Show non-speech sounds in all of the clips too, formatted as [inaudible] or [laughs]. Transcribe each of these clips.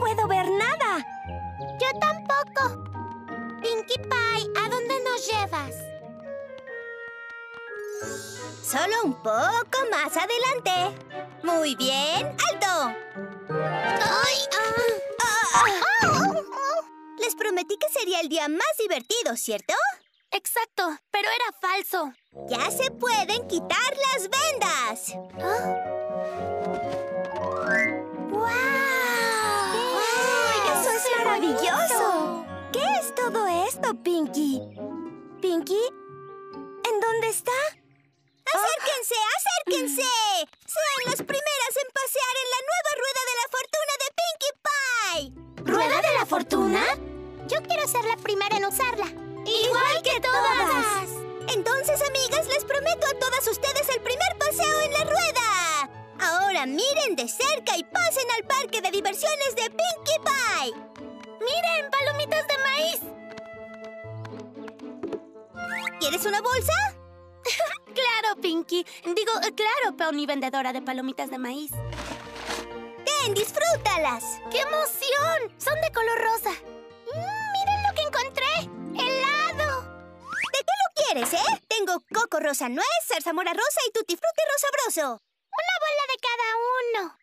puedo ver nada. Yo tampoco. Pinkie Pie, ¿a dónde nos llevas? Solo un poco más adelante. Muy bien, alto. ¡Ay! Ah. ah, ah, ah, Les prometí que sería el día más divertido, ¿cierto? Exacto, pero era falso. Ya se pueden quitar las vendas. ¿Ah? ¿Pinky? ¿En dónde está? ¡Acérquense, acérquense! ¡Sean las primeras en pasear en la nueva rueda de la fortuna de Pinkie Pie! ¿Rueda de la fortuna? Yo quiero ser la primera en usarla. ¡Igual que todas! Entonces, amigas, les prometo a todas ustedes el primer paseo en la rueda. Ahora miren de cerca y pasen al parque de diversiones de Pinkie Pie. ¿Quieres una bolsa? [laughs] Claro, Pinky. Digo, claro, Pony vendedora de palomitas de maíz. Ten, disfrútalas. ¡Qué emoción! Son de color rosa. Mm, ¡Miren lo que encontré! ¡Helado! ¿De qué lo quieres, eh? Tengo coco rosa nuez, zarzamora rosa y tutti frutti rosa broso. Una bola de cada uno.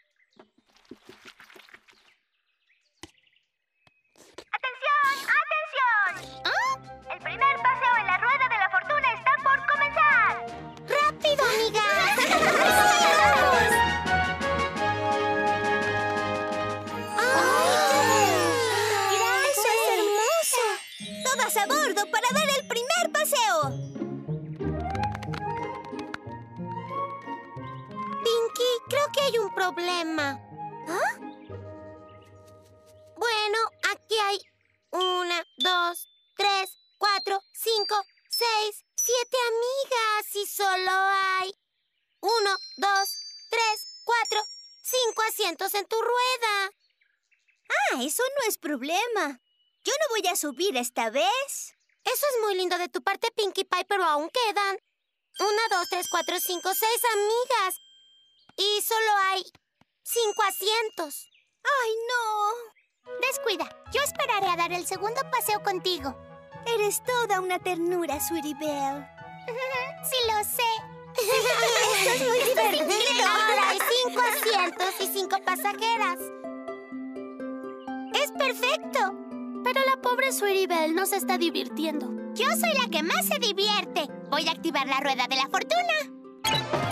Creo que hay un problema. ¿Ah? Bueno, aquí hay una, dos, tres, cuatro, cinco, seis, siete amigas y solo hay uno, dos, tres, cuatro, cinco asientos en tu rueda. Ah, eso no es problema. Yo no voy a subir esta vez. Eso es muy lindo de tu parte, Pinkie Pie, pero aún quedan una, dos, tres, cuatro, cinco, seis amigas. Y solo hay cinco asientos. ¡Ay, no! Descuida, yo esperaré a dar el segundo paseo contigo. Eres toda una ternura, Sweetie Belle. [laughs] Sí lo sé. [laughs] es muy divertido. Ahora hay cinco asientos y cinco pasajeras. Es perfecto. Pero la pobre Sweetie Belle no se está divirtiendo. Yo soy la que más se divierte. Voy a activar la rueda de la fortuna.